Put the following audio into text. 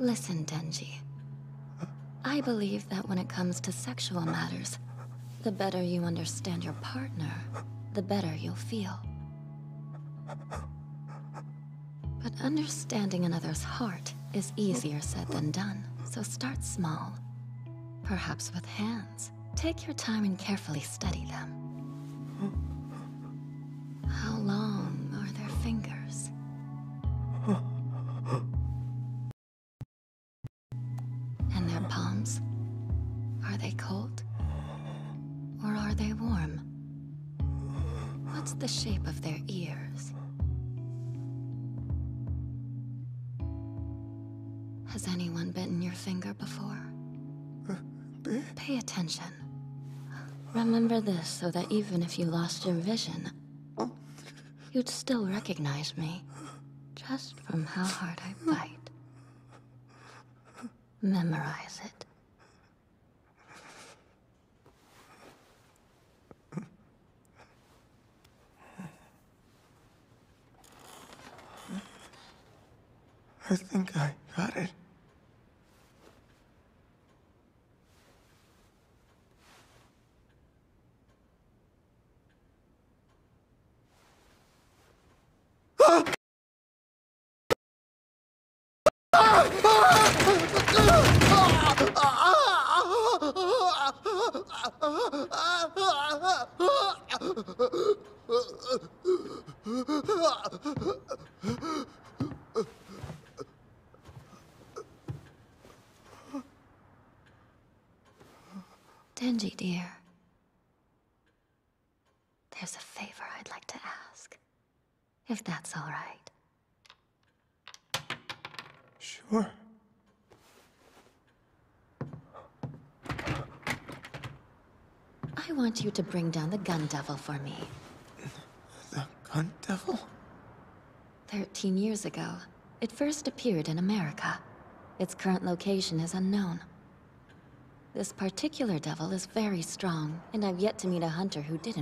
Listen, Denji. I believe that when it comes to sexual matters, the better you understand your partner, the better you'll feel. But understanding another's heart is easier said than done, so start small. Perhaps with hands. Take your time and carefully study them. How long And their palms? Are they cold? Or are they warm? What's the shape of their ears? Has anyone bitten your finger before? Pay attention. Remember this so that even if you lost your vision, you'd still recognize me. Just from how hard I bite. Memorize it. I think I got it. Denji, dear. There's a favor I'd like to ask. If that's all right. Sure. I want you to bring down the gun devil for me. The gun devil? Thirteen years ago, it first appeared in America. Its current location is unknown. This particular devil is very strong, and I've yet to meet a hunter who didn't.